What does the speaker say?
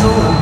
소원